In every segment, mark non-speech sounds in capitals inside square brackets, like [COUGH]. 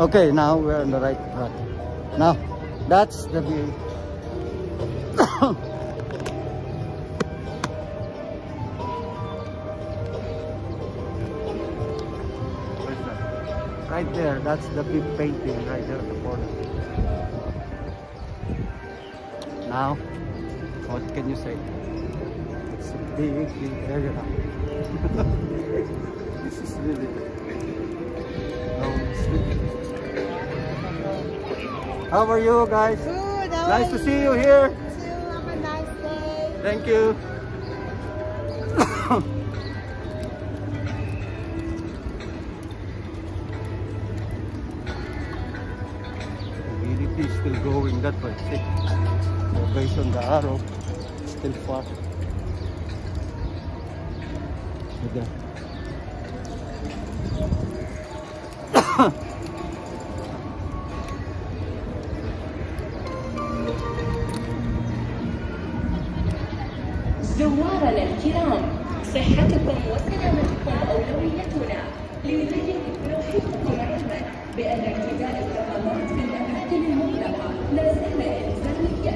Okay, now we're on the right track. Now, that's the view. [COUGHS] Right there, that's the big painting right there at the corner. Now, what can you say? It's a big, big area. [LAUGHS] this is really no. How are you guys? Good. How Nice to see you here. You. Have a nice day. Thank you. Humidity is still going that way. See? Based on the arrow, still far. So الكرام صحتكم وسلامتكم أولويتنا. لذلك نوحيكم علما بأن ارتداء الكمامات في الأماكن المغلقة لا زال إلزاميا.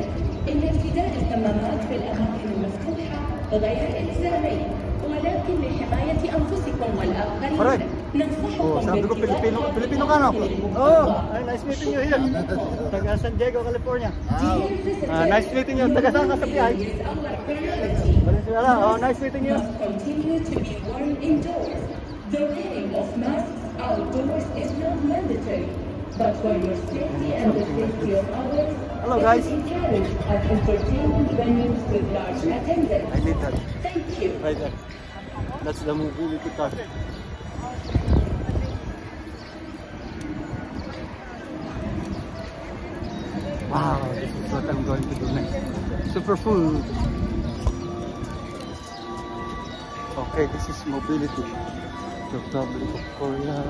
إن ارتداء الكمامات في الأماكن المفتوحة غير إلزامي. ولكن لحماية أنفسكم Alright. والآخرين ننصحكم Oh, sabi ko بارتداء Pilipino, Pilipino ka no? Oh, ay, nice meeting you here. Taga San Diego, California. Dear visitors, Ah, nice meeting you. Taga saan ka sa Piay? it is our priority Valenzuela. Oh, nice meeting you. must continue to be worn indoors. The wearing of masks outdoors is not mandatory, but for your safety and the safety of others, Hello, guys. I need that. Thank you. Right there. That's the mobility card. Wow, this is what I'm going to do next. Superfood. Okay, this is mobility. Republic of Korea.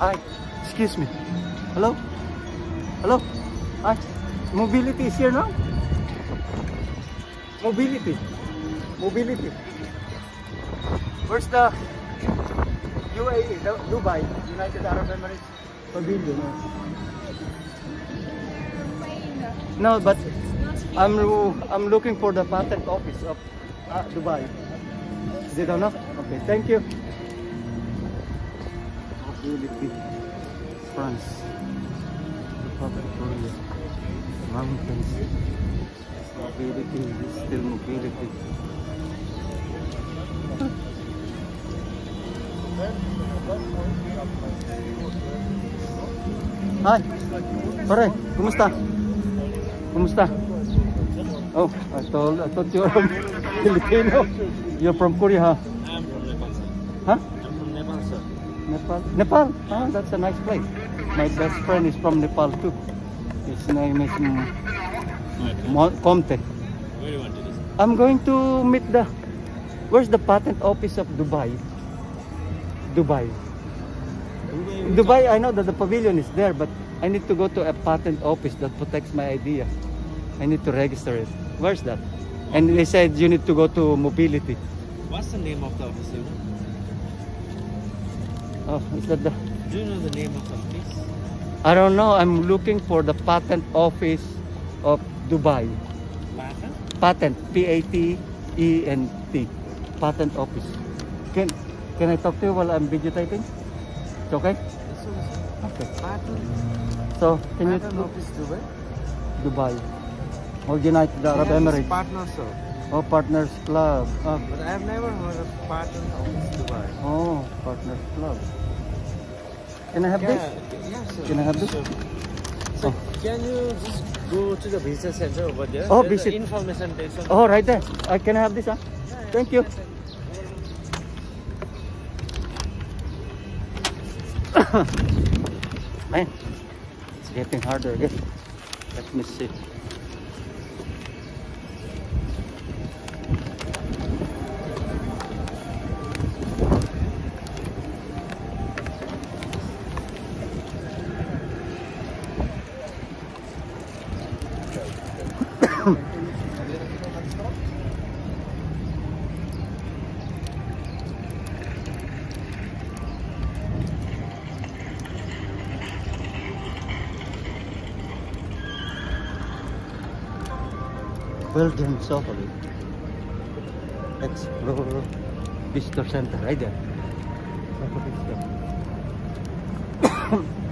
Hi, excuse me. Hello? Hello? Hi. Mobility is here now? Mobility. Mobility. Where's the UAE, the Dubai, United Arab Emirates Pavilion? No, but I'm I'm looking for the patent office of uh, Dubai. Is it enough? Okay, thank you. France, Republic of Korea, mountains, mobility, is still mobility. Hi, pare, kumusta? Kumusta? Oh, I told, I thought [LAUGHS] you were from Filipino. You're from Korea, huh? Huh? Nepal? Nepal? Ah, that's a nice place. My best friend is from Nepal too. His name is mm. Mo- Comte. Where do you want to sir? I'm going to meet the... Where's the patent office of Dubai? Dubai. Dubai, I know that the pavilion is there, but I need to go to a patent office that protects my idea. I need to register it. Where's that? And they said you need to go to mobility. What's the name of the office? Oh, is that the... Do you know the name of the office? I don't know. I'm looking for the patent office of Dubai. Patent? Patent. P-A-T-E-N-T. Patent office. Can Can I talk to you while I'm videotaping? It's okay? Okay. Patent? So, can you... Patent office, Dubai? Dubai. Or United Arab Yeah, Emirates. Partner, sir. Oh, Partners Club. Oh, But I've never heard of Patent office, Dubai. oh Partners Club. Can I have Yeah, this? yeah, sir. Can I have this? Sure. So, can you just go to the business center over there? Oh, There's visit. information desk. Oh, right there. Uh, can I have this? Huh? Thank you. [COUGHS] Man, it's getting harder again. Let me see. Belgian Soholy. Explore Visitor Center, right there. [COUGHS] [COUGHS] [COUGHS]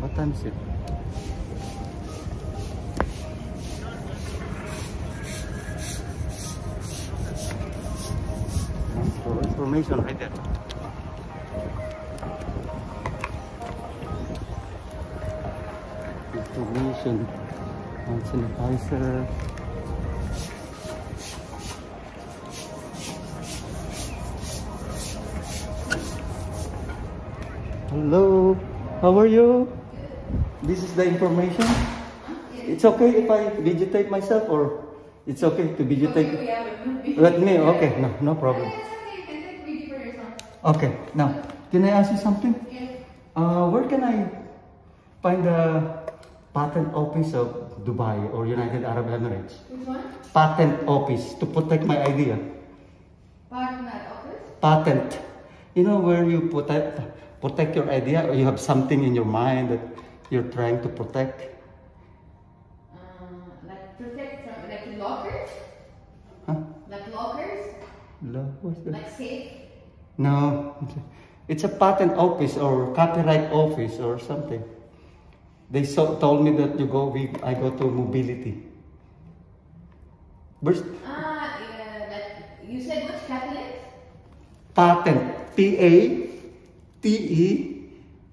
What time is it? For information right there. Information on sanitizer. Hello, how are you? This is the information. It's okay if I vegetate myself or it's okay to vegetate Let me? Okay, no, no problem. Okay, now, can I ask you something? Uh, where can I find the patent office of Dubai or United Arab Emirates? Which one? Patent office to protect my idea. Partner office? patent. You know where you protect protect your idea or you have something in your mind that you're trying to protect. Um, like protect from like lockers? Huh? Like lockers? That? Like safe? No, it's a patent office or copyright office or something. They so, told me that you go. We, I go to mobility. Where's Ah, yeah, like you said which Catholic? patent? P E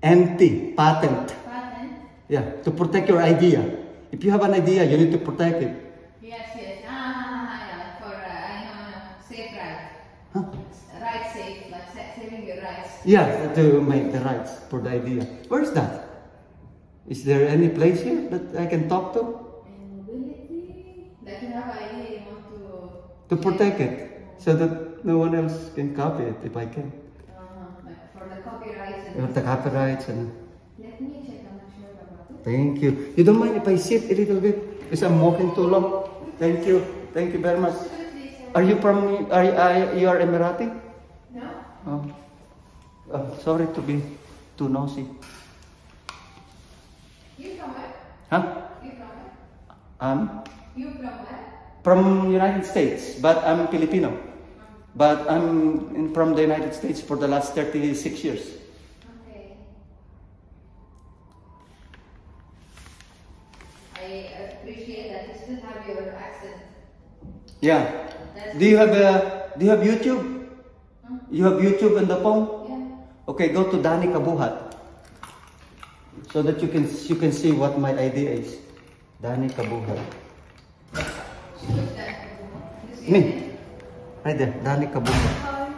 N T. Patent. Patent? Yeah, to protect your idea. If you have an idea, you need to protect it. Yes, yes. Ah, ah, ah, yeah, for uh, I know, safe right. Huh? Right safe, like saving your rights. Yeah, to make the rights for the idea. Where's that? Is there any place here that I can talk to? Mobility? Like you have idea you want to... To protect it, so that no one else can copy it if I can. Uh, like for the copyrights You have the copyrights and Let me check, I'm not sure about it. thank you. You don't mind if I sit a little bit because I'm walking too long. Thank you. Thank you very much. Are you from? Are, are you are Emirati? No? Oh. oh, sorry to be too nosy. You from where? Huh? You from where? Um, You from where? from United States, but I'm Filipino. But I'm in, from the United States for the last 36 years. Yeah. That's Do you have a, Do you have YouTube? Huh? You have YouTube on the phone? Yeah. Okay, go to Dani Kabuhat. So that you can you can see what my idea is. Dani Kabuhat. Me. Right there, Dani Kabuhat. Hi.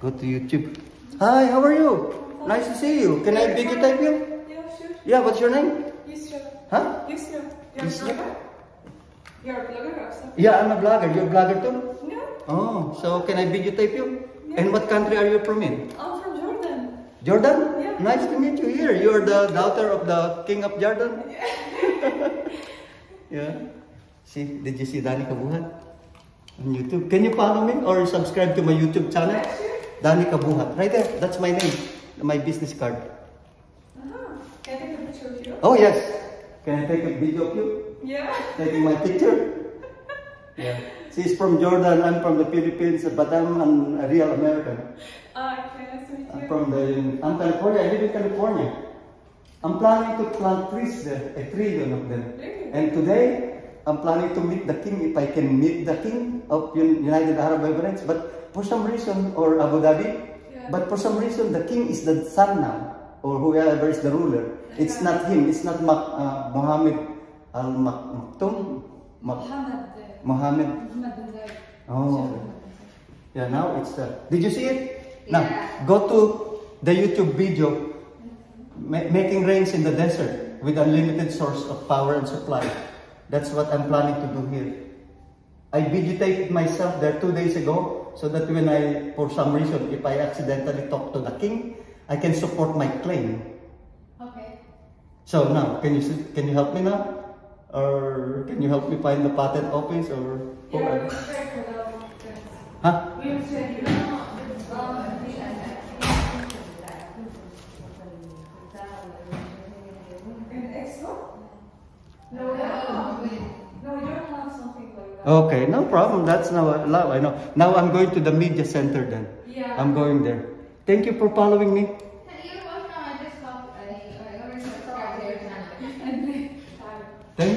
Go to YouTube. Hi, how are you? Nice to see you. Can I videotape you? Yeah, sure. Yeah, what's your name? Yusra. Huh? Yusra. Yusra? You're a blogger? Yeah, I'm a blogger. You're a blogger too? No, Oh, so can I videotape you? Yeah. And what country are you from in? I'm from Jordan. Jordan? Yeah. Nice to meet you here. You're the daughter of the king of Jordan? [LAUGHS] yeah. See, did you see Danny Cabuhat? On YouTube. Can you follow me or subscribe to my YouTube channel? Danny Cabuhat. Right there. That's my name. My business card. Uh-huh. Can I take a picture of you? Oh, yes. Can I take a video of you? Yeah. Taking my picture? Yeah. She's from Jordan. I'm from the Philippines, but I'm a real American. Ah, okay, nice to meet I'm you. from the I'm California. I live in California. I'm planning to plant trees there, a trillion of them. Really? And today, I'm planning to meet the king if I can meet the king of Un- United Arab Emirates. But for some reason, or Abu Dhabi, Yeah. but for some reason, the king is the son now, or whoever is the ruler. It's not him. It's not Ma- uh, Muhammad Al Maktoum. Ma- Muhammad. Muhammad. Oh. Yeah, now it's uh, Did you see it? Now, go to the YouTube video, ma- making rains in the desert with unlimited source of power and supply. That's what I'm planning to do here. I videotaped myself there two days ago so that when I, for some reason, if I accidentally talk to the king, I can support my claim. Okay. So now, can you can you help me now, or can you help me find the patent office, or? Yeah, we will check with. Huh? We will check. And extra? No. No, we don't have something like that. Okay, no problem. That's now allowed. I know. Now I'm going to the media center then. Yeah. I'm going there. Thank you for following me. You're welcome. I just got, I, I already subscribed to your channel.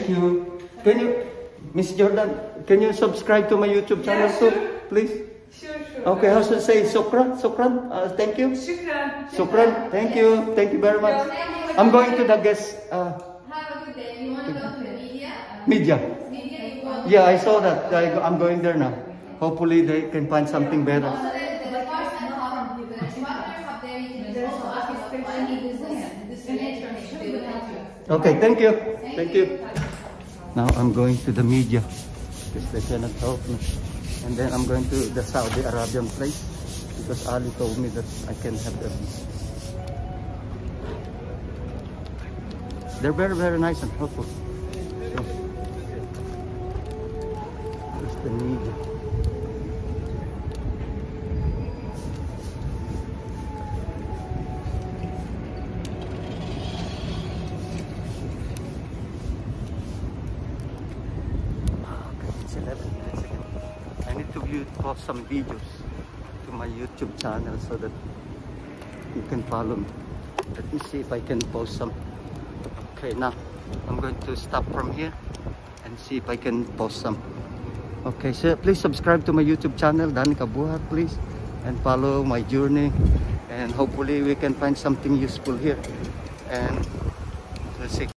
Thank you. Can you, Miss Jordan, can you subscribe to my YouTube channel Yeah, too, please? Sure, sure. Okay, how should I say Sokran? Sokran? Uh, thank you. Shukran. Sokran, thank you. Thank you very much. I'm going to the guest uh, Have a good day. You want to go to the media? media. Media, you go. Yeah, I saw that. I, I'm going there now. Hopefully they can find something better. Also, the, the department of the department up there, you can just also ask them what any business, this information, they will help you. Okay, thank you. Thank you. Now I'm going to the media because they cannot help me. And then I'm going to the Saudi Arabian place because Ali told me that I can have them. They're very, very nice and helpful. So, it's the media. Okay, it's 11 minutes again. I need to view, post some videos to my YouTube channel so that you can follow me. Let me see if I can post some. Okay, now I'm going to stop from here and see if I can post some. Okay, so please subscribe to my YouTube channel, Danny Cabuhat, please, and follow my journey. And hopefully we can find something useful here. And let's see.